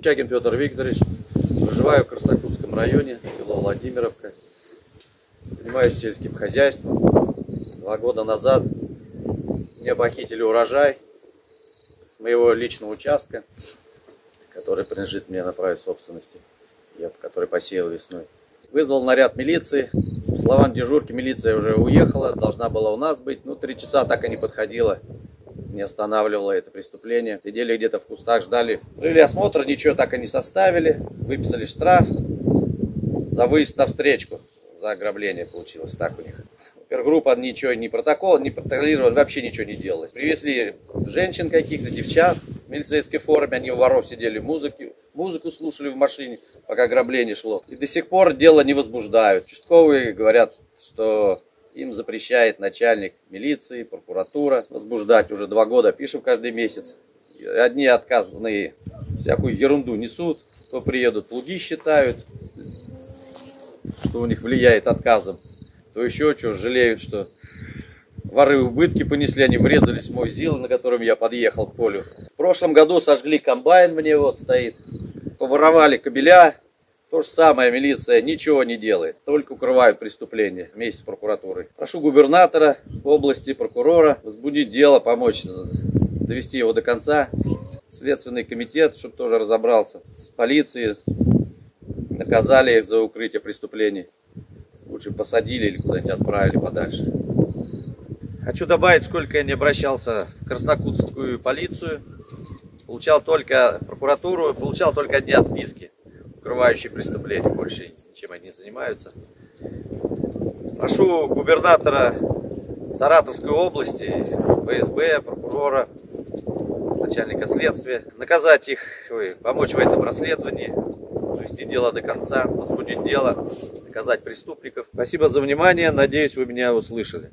Чагин Петр Викторович. Проживаю в Краснокутском районе, село Владимировка. Занимаюсь сельским хозяйством. Два года назад мне похитили урожай с моего личного участка, который принадлежит мне на праве собственности, я, который посеял весной. Вызвал наряд милиции. Словам дежурки, милиция уже уехала, должна была у нас быть. Ну, три часа так и не подходила не останавливало это преступление. Сидели где-то в кустах, ждали. Провели осмотр, ничего так и не составили. Выписали штраф за выезд на встречку. За ограбление получилось так у них. Группа ничего, ни протокол, ни протоколировали, вообще ничего не делалось. Привезли женщин каких-то, девчат в милицейской форме, они у воров сидели, музыки, музыку слушали в машине, пока ограбление шло. И до сих пор дело не возбуждают. Участковые говорят, что им запрещает начальник милиции, прокуратура возбуждать уже два года, пишем каждый месяц. Одни отказанные всякую ерунду несут, то приедут плуги считают, что у них влияет отказом, то еще что, жалеют, что воры убытки понесли, они врезались в мой ЗИЛ, на котором я подъехал к полю. В прошлом году сожгли комбайн мне вот стоит, поворовали кабеля, то же самое милиция ничего не делает, только укрывают преступления вместе с прокуратурой. Прошу губернатора области, прокурора возбудить дело, помочь довести его до конца. Следственный комитет, чтобы тоже разобрался. С полицией наказали их за укрытие преступлений. Лучше посадили или куда-нибудь отправили подальше. Хочу добавить, сколько я не обращался в Краснокутскую полицию. Получал только прокуратуру, получал только одни отписки укрывающие преступления, больше чем они занимаются. Прошу губернатора Саратовской области, ФСБ, прокурора, начальника следствия, наказать их, помочь в этом расследовании, довести дело до конца, возбудить дело, наказать преступников. Спасибо за внимание, надеюсь, вы меня услышали.